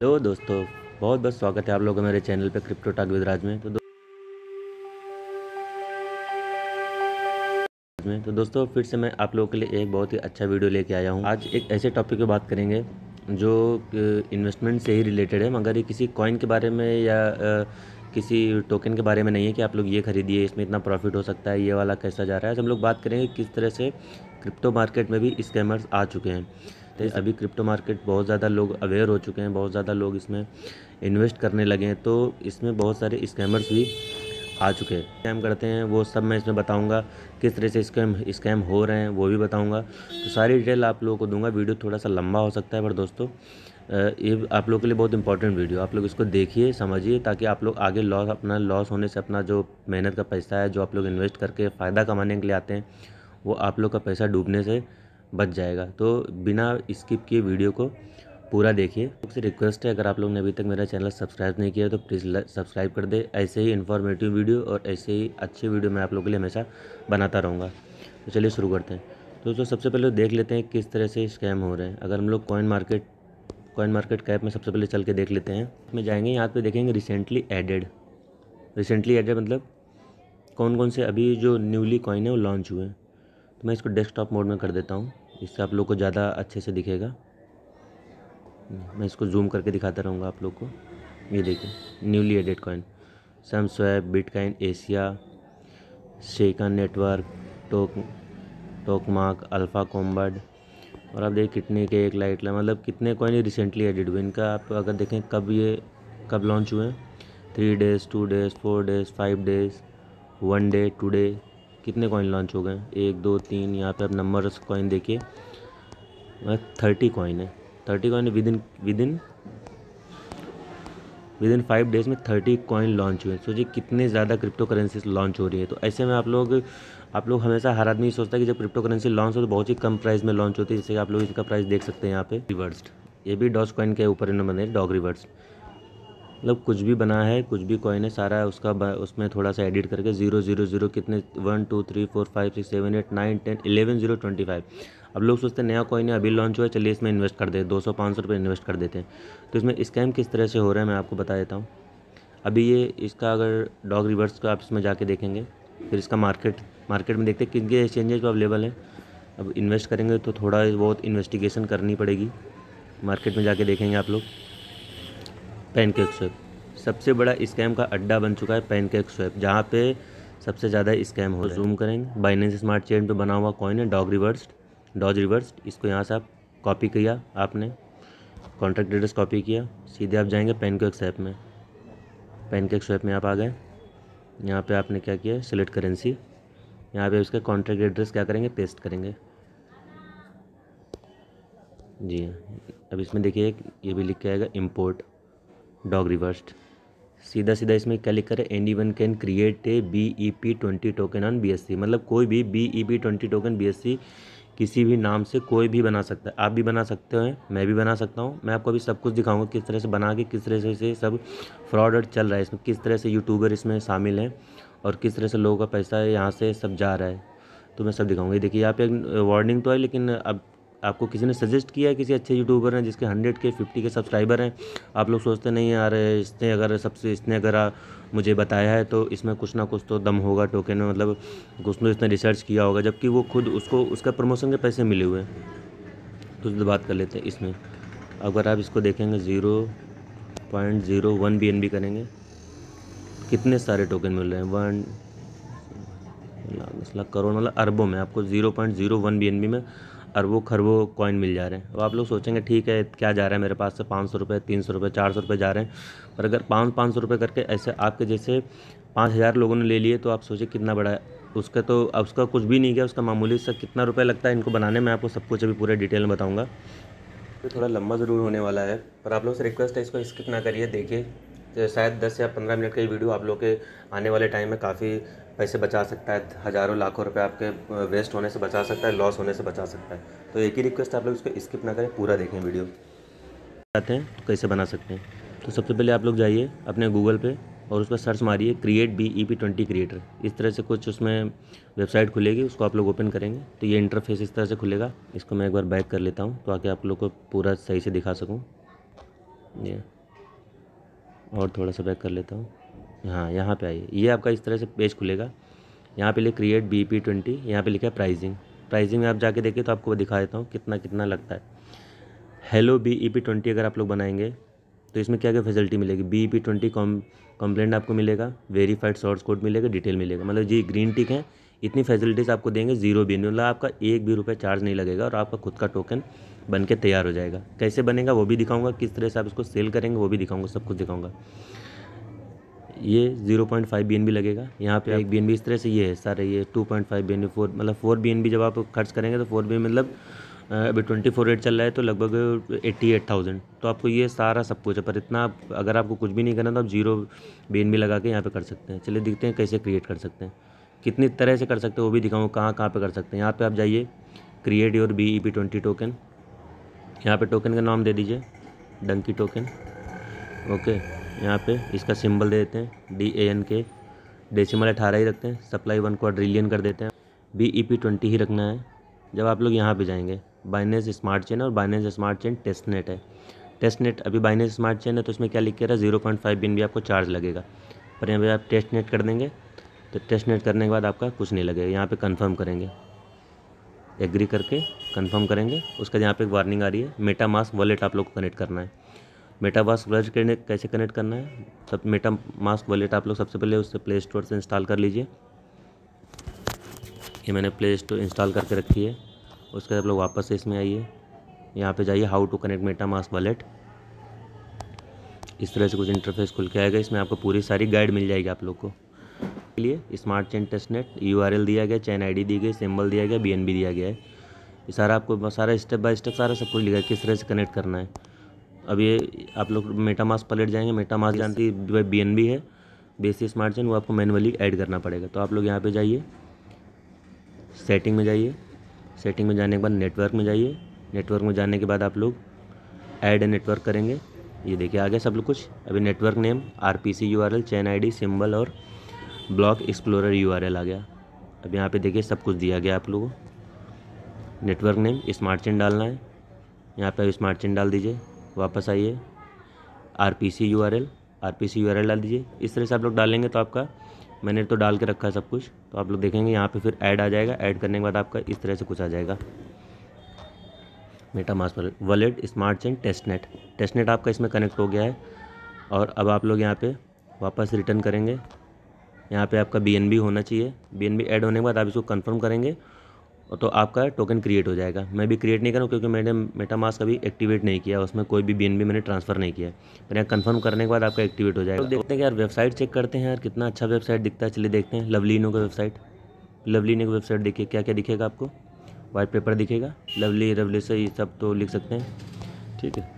Hello दोस्तों बहुत बहुत स्वागत है आप लोगों का मेरे चैनल पे क्रिप्टो टाक विदराज में। तो में तो दोस्तों, फिर से मैं आप लोगों के लिए एक बहुत ही अच्छा वीडियो लेके आया हूँ। आज एक ऐसे टॉपिक पे बात करेंगे, जो इन्वेस्टमेंट से ही रिलेटेड है, मगर ये किसी कॉइन के बारे में या किसी टोकन के बारे में नहीं है कि आप लोग ये खरीदिए, इसमें इतना प्रॉफिट हो सकता है, ये वाला कैसा जा रहा है। आज हम लोग बात करेंगे किस तरह से क्रिप्टो मार्केट में भी स्कैमर्स आ चुके हैं। तो अभी क्रिप्टो मार्केट बहुत ज़्यादा लोग अवेयर हो चुके हैं, बहुत ज़्यादा लोग इसमें इन्वेस्ट करने लगे हैं तो इसमें बहुत सारे स्कैमर्स भी आ चुके हैं। स्कैम करते हैं, वो सब मैं इसमें बताऊँगा, किस तरह से स्कैम स्कैम हो रहे हैं, वो भी बताऊँगा। तो सारी डिटेल आप लोगों को दूँगा, वीडियो थोड़ा सा लंबा हो सकता है, पर दोस्तों ये आप लोगों के लिए बहुत इंपॉर्टेंट वीडियो आप लोग इसको देखिए, समझिए, ताकि आप लोग आगे लॉस, अपना लॉस होने से अपना जो मेहनत का पैसा है, जो आप लोग इन्वेस्ट करके फ़ायदा कमाने के लिए आते हैं, वो आप लोग का पैसा डूबने से बच जाएगा। तो बिना स्किप किए वीडियो को पूरा देखिए। सबसे रिक्वेस्ट है, अगर आप लोग ने अभी तक मेरा चैनल सब्सक्राइब नहीं किया तो प्लीज़ सब्सक्राइब कर दे। ऐसे ही इन्फॉर्मेटिव वीडियो और ऐसे ही अच्छे वीडियो मैं आप लोगों के लिए हमेशा बनाता रहूँगा। तो चलिए शुरू करते हैं। तो दोस्तों, सबसे पहले देख लेते हैं किस तरह से स्कैम हो रहे हैं। अगर हम लोग coin market coin market cap में सबसे पहले चल के देख लेते हैं। इसमें जाएँगे, यहाँ पे देखेंगे रिसेंटली एडेड रिसेंटली एडेड मतलब कौन कौन से अभी जो न्यूली कॉइन है, वो लॉन्च हुए हैं। तो मैं इसको डेस्कटॉप मोड में कर देता हूँ। इससे आप लोग को ज़्यादा अच्छे से दिखेगा। मैं इसको जूम करके दिखाता रहूँगा आप लोग को। ये देखिए newly added coin sum swap bitcoin Asia शेका नेटवर्क टोक टोकमार्क अल्फ़ा कॉम्बर्ड और आप देखिए कितने के एक लाइट मतलब कितने कॉइन रिसेंटली एडिड हुए इनका आप अगर देखें कब ये, कब लॉन्च हुए हैं? Three days two days four days five days one day two day कितने कॉइन लॉन्च हो गए एक, दो, तीन, यहाँ पे आप नंबर कॉइन देखिए। थर्टी कॉइन है। Thirty coin within within within five days में थर्टी कॉइन लॉन्च हुए सोचिए कितने ज़्यादा क्रिप्टो करेंसीज लॉन्च हो रही है? तो ऐसे में आप लोग आप लोग हमेशा, हर आदमी सोचता है कि जब क्रिप्टो करेंसी लॉन्च हो तो बहुत ही कम प्राइस में लॉन्च होती है जैसे आप लोग इसका प्राइस देख सकते हैं यहाँ पे। रिवर्स्ड ये भी डॉज कॉइन के ऊपर इन्होंने बने डॉग रिवर्स मतलब कुछ भी बना है, कुछ भी कॉइन है, सारा उसका उसमें थोड़ा सा एडिट करके ज़ीरो ज़ीरो ज़ीरो कितने one two three four five six seven eight nine ten eleven zero twenty five अब लोग सोचते हैं नया कॉइन है, अभी लॉन्च हुआ है, चलिए इसमें इन्वेस्ट कर दे, दो सौ, पाँच सौ रुपये इन्वेस्ट कर देते हैं। तो इसमें स्कैम किस तरह से हो रहा है मैं आपको बता देता हूँ। अभी ये, इसका अगर डॉग रिवर्स का आप इसमें जाके देखेंगे, फिर इसका मार्केट मार्केट में देखते हैं किन के एक्सचेंजेज पर अवेलेबल है। अब इन्वेस्ट करेंगे तो थोड़ा बहुत इन्वेस्टिगेशन करनी पड़ेगी। मार्केट में जाके देखेंगे आप लोग। Pancake swap. सबसे बड़ा स्कैम का अड्डा बन चुका है पैनकेक स्वैप जहाँ पे सबसे ज़्यादा स्कैम हो जूम करेंगे। बाइनेंस स्मार्ट चेन पे बना हुआ कॉइन है डॉग रिवर्स डॉज रिवर्स इसको यहाँ से आप कॉपी किया आपने कॉन्ट्रैक्ट एड्रेस कॉपी किया सीधे आप जाएँगे पैनकेक स्वैप में। पैनकेक स्वैप में आप आ गए। यहाँ पे आपने क्या किया सिलेक्ट करेंसी यहाँ पे उसका कॉन्ट्रैक्ट एड्रेस क्या करेंगे पेस्ट करेंगे। जी अब इसमें देखिए ये भी लिख के आएगा इम्पोर्ट डॉग रिवर्स्ड। सीधा सीधा इसमें क्या लिखा है? Anyone can create a B E P twenty token on B S C मतलब कोई भी B E P twenty token B S C किसी भी नाम से कोई भी बना सकता है। आप भी बना सकते हैं, मैं भी बना सकता हूँ। मैं आपको अभी सब कुछ दिखाऊँगा किस तरह से बना के, किस तरह से सब फ्रॉड चल रहा है इसमें, किस तरह से यूट्यूबर इसमें शामिल हैं और किस तरह से लोगों का पैसा यहाँ से सब जा रहा है। तो मैं सब दिखाऊँगा। देखिए, यहाँ पे वार्निंग तो है, लेकिन अब आपको किसी ने सजेस्ट किया है किसी अच्छे यूट्यूबर हैं जिसके हंड्रेड के फिफ्टी के सब्सक्राइबर हैं? आप लोग सोचते नहीं यार, इसने अगर सबसे, इसने अगर मुझे बताया है तो इसमें कुछ ना कुछ तो दम होगा टोकन मतलब कुछ तो इसने रिसर्च किया होगा, जबकि वो खुद उसको, उसका प्रमोशन के पैसे मिले हुए हैं। तो बात कर लेते हैं इसमें। अगर आप इसको देखेंगे zero point zero one B N B करेंगे, कितने सारे टोकन मिल रहे हैं? वन लाख करोड़ मतलब अरबों में आपको zero point zero one B N B में अरबों खरबों कॉइन मिल जा रहे हैं। अब आप लोग सोचेंगे, ठीक है, क्या जा रहा है मेरे पास से? पाँच सौ रुपये तीन सौ रुपये चार सौ रुपये जा रहे हैं। पर अगर पाँच पाँच सौ रुपये करके ऐसे आपके जैसे पाँच हज़ार लोगों ने ले लिए तो आप सोचिए कितना बड़ा है। उसका तो अब उसका कुछ भी नहीं गया, उसका मामूली सा कितना रुपये लगता है, इनको बनाने में आपको सब कुछ अभी पूरे डिटेल में बताऊँगा। तो थोड़ा लंबा ज़रूर होने वाला है, पर आप लोग से रिक्वेस्ट है, इसको स्किप ना करिए, देखिए। शायद दस या पंद्रह मिनट का ये वीडियो आप लोग के आने वाले टाइम में काफ़ी पैसे बचा सकता है, हज़ारों लाखों रुपए आपके वेस्ट होने से बचा सकता है लॉस होने से बचा सकता है। तो एक ही रिक्वेस्ट आप लोग इसको स्किप ना करें, पूरा देखें वीडियो चाहते हैं तो कैसे बना सकते हैं? तो सबसे पहले आप लोग जाइए अपने गूगल पे और उस पर सर्च मारिए create B E P twenty creator इस तरह से कुछ उसमें वेबसाइट खुलेगी, उसको आप लोग ओपन करेंगे। तो ये इंटरफेस इस तरह से खुलेगा, इसको मैं एक बार बैक कर लेता हूँ तो आके आप लोग को पूरा सही से दिखा सकूँ। ये, और थोड़ा सा बैक कर लेता हूँ। हाँ यहाँ पे आइए। ये आपका इस तरह से पेज खुलेगा। यहाँ पे लिख क्रिएट बी पी ट्वेंटी यहाँ पर लिखा है प्राइजिंग प्राइजिंग में आप जाके देखिए तो आपको दिखा देता हूँ कितना कितना लगता है। Hello B E P twenty अगर आप लोग बनाएँगे तो इसमें क्या क्या फैसिलिटी मिलेगी? B E P twenty com compliant आपको मिलेगा वेरीफाइड सोर्स कोड मिलेगा डिटेल मिलेगा। मतलब जी ग्रीन टिक है, इतनी फैसिलिटीज़ आपको देंगे ज़ीरो भी मतलब आपका एक भी रुपये चार्ज नहीं लगेगा और आपका खुद का टोकन बन के तैयार हो जाएगा। कैसे बनेगा वो भी दिखाऊँगा, किस तरह से आप इसको सेल करेंगे वो भी दिखाऊँगा, सब कुछ दिखाऊँगा। ये zero point five B N B लगेगा। यहाँ पे एक बी एन बी इस तरह से ये है सारे ये two point five B N B four मतलब फोर बी एन बी जब आप खर्च करेंगे तो फोर बी मतलब अभी ट्वेंटी फोर रेट चल रहा है तो लगभग एट्टी एट थाउज़ेंड तो आपको ये सारा सब कुछ है पर इतना आप अगर आपको कुछ भी नहीं करना तो आप ज़ीरो बी एन बी लगा के यहाँ पे कर सकते हैं। चलिए देखते हैं कैसे क्रिएट कर सकते हैं। कितनी तरह से कर सकते हैं वो भी दिखाऊँ कहाँ कहाँ पे कर सकते हैं। यहाँ पे आप जाइए create your B E P twenty token यहाँ पे टोकन का नाम दे दीजिए डंकी टोकन ओके यहाँ पे। इसका सिंबल दे देते हैं D A N K decimal अठारह ही रखते हैं, सप्लाई वन क्वाड्रिलियन कर देते हैं। बी ई पी ट्वेंटी ही रखना है। जब आप लोग यहाँ पे जाएँगे बाइनेंस स्मार्ट चेन और Binance smart chain test net है। टेस्ट नेट अभी बाइनेंस स्मार्ट चेन है तो इसमें क्या लिख के रहा है? ज़ीरो पॉइंट फाइव बिन भी आपको चार्ज लगेगा। पर यहाँ पे आप टेस्ट नेट कर देंगे तो टेस्ट नेट करने के बाद आपका कुछ नहीं लगेगा। यहाँ पर कन्फर्म करेंगे। एग्री करके कंफर्म करेंगे। उसका यहाँ पे एक वार्निंग आ रही है मेटा मास्क वॉलेट आप लोग को कनेक्ट करना है। मेटा मास्क वॉलेट कैसे कनेक्ट करना है? सब मेटा मास्क वॉलेट आप लोग सबसे पहले उससे प्ले स्टोर से इंस्टॉल कर लीजिए। ये मैंने प्ले स्टोर इंस्टॉल करके रखी है। उसके बाद आप लोग वापस से इसमें आइए। यहाँ पे जाइए how to connect MetaMask wallet इस तरह से कुछ इंटरफेस खुल के आएगा। इसमें आपको पूरी सारी गाइड मिल जाएगी आप लोग को। लिए स्मार्ट चेन टेस्ट नेट यू दिया गया चैन आई दी गई सिम्बल दिया गया बीएनबी दिया गया है। सारा आपको सारा स्टेप बाय स्टेप सारा सब कुछ लिखा है किस तरह से कनेक्ट करना है। अब ये आप लोग मेटा मास्क पलट जाएँगे। मेटा मास्क जानती बी एन बी है। बेसी स्मार्ट चेन वो आपको मैनुअली ऐड करना पड़ेगा। तो आप लोग यहाँ पे जाइए। सेटिंग में जाइए। सेटिंग में जाने के बाद नेटवर्क में जाइए। नेटवर्क में जाने के बाद आप लोग ऐड नेटवर्क करेंगे। ये देखिए आ गया सब लोग कुछ। अभी network name R P C U R L chain I D symbol और block explorer U R L आ गया। अब यहाँ पे देखिए सब कुछ दिया गया आप लोगों को। नेटवर्क नेम स्मार्ट चेन डालना है। यहाँ पे स्मार्ट चेन डाल दीजिए। वापस आइए। R P C U R L R P C U R L डाल दीजिए। इस तरह से आप लोग डालेंगे तो आपका मैंने तो डाल के रखा है सब कुछ। तो आप लोग देखेंगे यहाँ पे फिर ऐड आ जाएगा। ऐड करने के बाद आपका इस तरह से कुछ आ जाएगा। MetaMask wallet smart chain testnet testnet आपका इसमें कनेक्ट हो गया है। और अब आप लोग यहाँ पे वापस रिटर्न करेंगे। यहाँ पे आपका बीएनबी होना चाहिए। बी ऐड होने के बाद आप इसको कन्फर्म करेंगे। तो आपका टोकन क्रिएट हो जाएगा। मैं भी क्रिएट नहीं करूँ क्योंकि मैंने मेटा मास्क अभी एक्टिवेट नहीं किया, उसमें कोई भी बी मैंने ट्रांसफ़र नहीं किया। यहाँ कन्फर्म करने के बाद आपका एक्टिवेट हो जाएगा। तो देखते हैं यार वेबसाइट चेक करते हैं यार, कितना अच्छा वेबसाइट दिखता है, चलिए देखते हैं। लवलीनो का वेबसाइट लवलीनो का वेबसाइट देखिए क्या क्या दिखेगा आपको? वाइट पेपर दिखेगा। लवली रवली से ये सब तो लिख सकते हैं। ठीक है।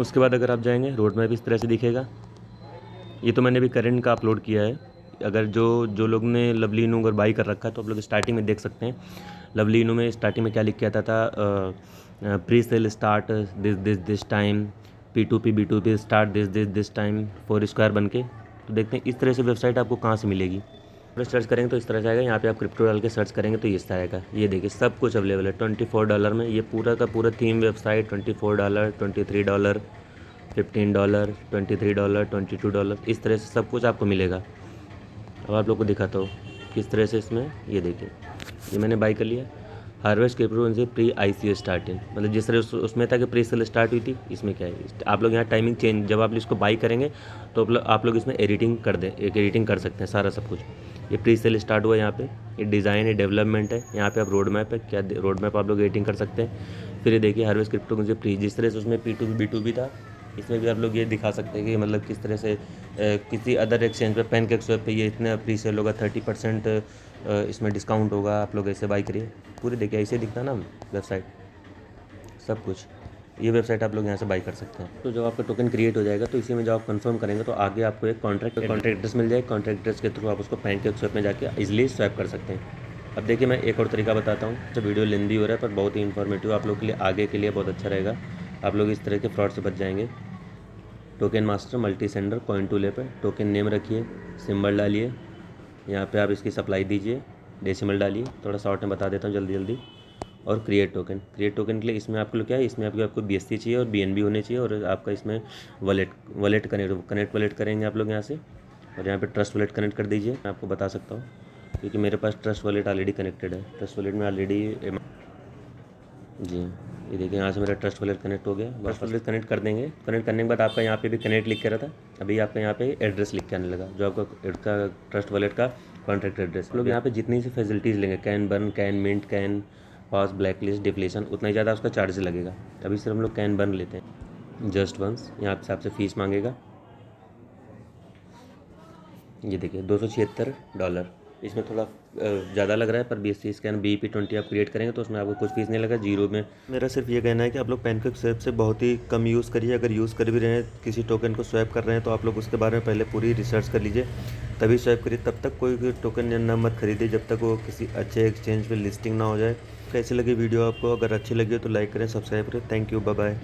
उसके बाद अगर आप जाएँगे रोड मैप इस तरह से दिखेगा। ये तो मैंने अभी करेंट का अपलोड किया है। अगर जो जो लोग ने लवली इनू अगर बाई कर रखा है तो आप लोग स्टार्टिंग में देख सकते हैं। लवली इनू में स्टार्टिंग में क्या लिख के आता था presale start this this this time P two P B two P start this this this time four square बन के तो देखते हैं, इस तरह से वेबसाइट आपको कहाँ से मिलेगी। सर्च करेंगे तो इस तरह से आएगा। यहाँ पे आप क्रिप्टो डाल के सर्च करेंगे तो इस तरह आएगा। ये देखिए, सब कुछ अवेलेबल है। ट्वेंटी फोर डॉलर में ये पूरा का पूरा theme website twenty four dollar twenty three dollar fifteen dollar twenty three dollar twenty two dollar इस तरह से सब कुछ आपको मिलेगा। अब आप लोग को दिखाता हूँ किस तरह से इसमें ये देखिए ये मैंने बाई कर लिया। हार्वेस्ट क्रिप्टो से प्री आई सी स्टार्ट इन मतलब जिस तरह उस, उसमें था कि प्री सेल स्टार्ट हुई थी इसमें क्या है? आप लोग यहाँ टाइमिंग चेंज जब आप इसको बाई करेंगे तो आप लोग इसमें एडिटिंग कर दें एडिटिंग कर सकते हैं सारा सब कुछ। ये प्री सेल स्टार्ट हुआ यहाँ पे। ये डिज़ाइन है डेवलपमेंट है। यहाँ पे आप रोड मैप है क्या रोड मैप आप लोग एडिटिंग कर सकते हैं। फिर ये देखिए हार्वेस्ट क्रिप्टो से प्री जिस तरह से उसमें पी टू बी टू भी था इसमें भी आप लोग ये दिखा सकते हैं कि मतलब किस तरह से किसी अदर एक्सचेंज पे पेन के पे ये इतने प्री सेल होगा थर्टी परसेंट इसमें डिस्काउंट होगा, आप लोग ऐसे बाई करिए। पूरी देखिए, ऐसे दिखता ना वेबसाइट सब कुछ। ये वेबसाइट आप लोग यहाँ से बाई कर सकते हैं। तो जब आपका टोकन क्रिएट हो जाएगा तो इसी में जब आप कंफर्म करेंगे तो आगे आपको एक कॉन्ट्रैक्ट कॉन्ट्रैक्ट एड्रेस मिल जाएगा। कॉन्ट्रैक्ट एड्रेस के थ्रू आप उसको पैन के स्वैप में जाके इजिली स्वैप कर सकते हैं। अब देखिए, मैं एक और तरीका बताता हूँ। तो वीडियो लेंदी हो रहा है, पर बहुत ही इन्फॉर्मेटिव आप लोग के लिए, आगे के लिए बहुत अच्छा रहेगा। आप लोग इस तरह के फ्रॉड से बच जाएँगे। Token master multi sender coin टूले पे टोकन नेम रखिए, सिंबल डालिए, यहाँ पे आप इसकी सप्लाई दीजिए डेसिमल डालिए। थोड़ा शॉर्ट में बता देता हूँ जल्दी जल्दी। और क्रिएट टोकन क्रिएट टोकन के लिए इसमें आपको क्या है? इसमें आपको आपको बी चाहिए और बीएनबी होने चाहिए और आपका इसमें wallet wallet connect connect wallet करेंगे आप लोग यहाँ से। और यहाँ पे ट्रस्ट वॉलेट कनेक्ट कर दीजिए। मैं आपको बता सकता हूँ, क्योंकि मेरे पास ट्रस्ट वॉलेट ऑलरेडी कनेक्टेड है। ट्रस्ट वॉलेट में ऑलरेडी जी। ये देखिए यहाँ से मेरा ट्रस्ट वॉलेट कनेक्ट हो गया। ट्रस्ट वॉलेट कनेक्ट कर देंगे। कनेक्ट करने के बाद आपका यहाँ पे भी कनेक्ट लिख के रहा था। अभी आपका यहाँ पे एड्रेस लिख के आने लगा जो आपका इसका ट्रस्ट वॉलेट का कॉन्ट्रैक्ट एड्रेस लोग यहाँ पे जितनी सी फैसिलिटीज़ लेंगे can burn can mint can pause blacklist depletion उतना ही ज़्यादा उसका चार्ज लगेगा। अभी सिर्फ़ हम लोग कैन बर्न लेते हैं। जस्ट वंस यहाँ पे आपसे फ़ीस मांगेगा। ये देखिए दो सौ छिहत्तर डॉलर इसमें थोड़ा ज़्यादा लग रहा है, पर B S C scan B P twenty आप क्रिएट करेंगे तो उसमें आपको कुछ फ़ीस नहीं लगा ज़ीरो में। मेरा सिर्फ़ ये कहना है कि आप लोग पेन के स्वैप से बहुत ही कम यूज़ करिए, अगर यूज़ कर भी रहे हैं, किसी टोकन को स्वैप कर रहे हैं तो आप लोग उसके बारे में पहले पूरी रिसर्च कर लीजिए, तभी स्वैप करिए, तब तक कोई टोकन ना मत खरीदे जब तक वो किसी अच्छे एक्सचेंज पर लिस्टिंग ना हो जाए। कैसी लगी वीडियो आपको? अगर अच्छी लगी हो तो लाइक करें सब्सक्राइब करें। Thank you bye bye